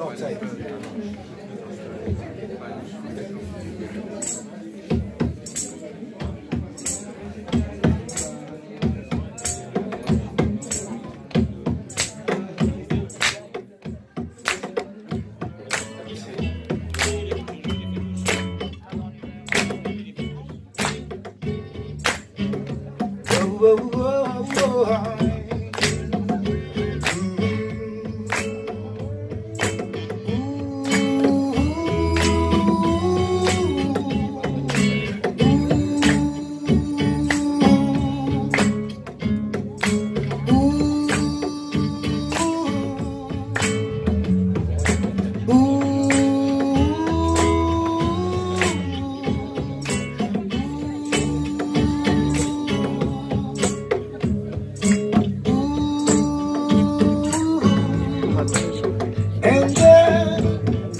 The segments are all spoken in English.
outside. Oh, oh, oh. And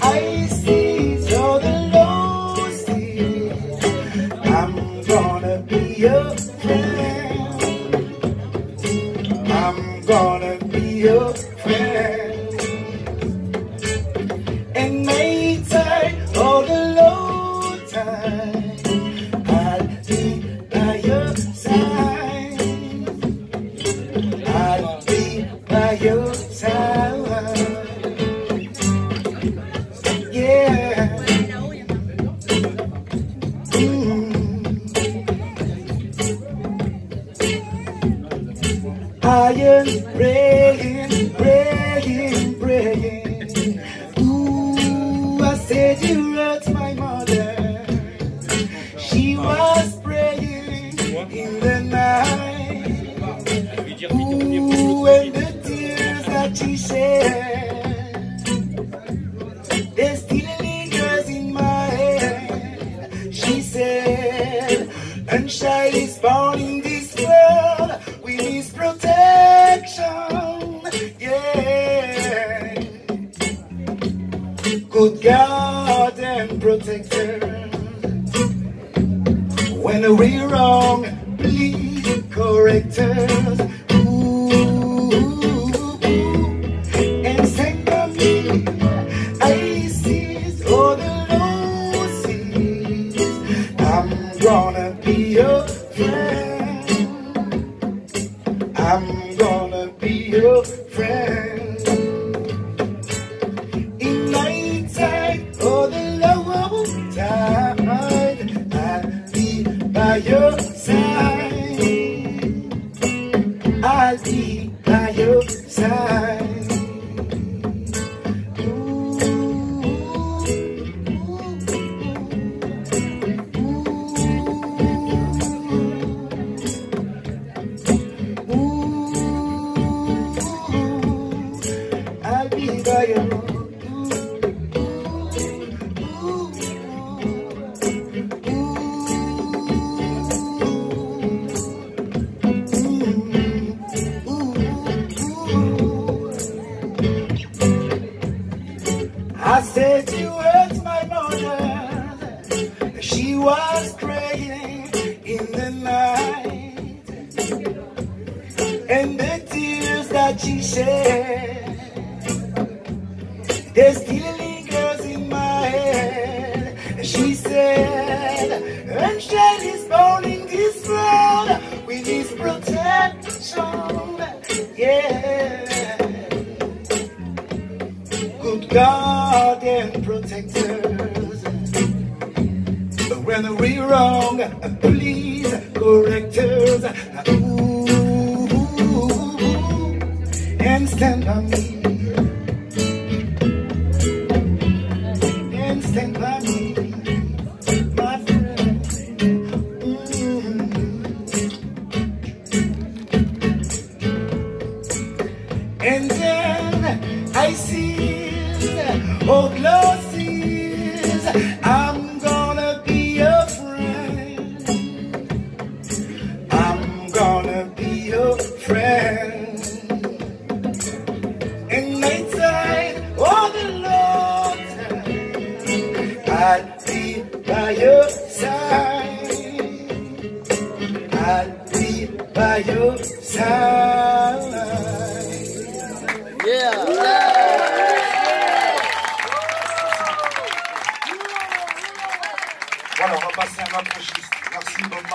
I see the Lord. I'm gonna be your friend. I'm gonna be your friend. And all the Lord time. I'll be by your side. I'll be by your side. I am praying, praying, praying. Ooh, I said you hurt my mother. She was praying in the night. Ooh, and the tears that she shed, they still lingers in my head. She said, and child is born Good God and protector. When we're wrong, please correct us. I'm gonna be your friend. I'll be by your side. I'll be by your was praying in the night. And the tears that she shed, they still lingers in my head. She said, and child is born in this world with his protection. Yeah good God and protectors. When we're wrong, please correct us. Ooh, and stand by me. And stand by me, my friend. And then I see oh glosses. Voilà, on va passer à un approchiste. Merci beaucoup.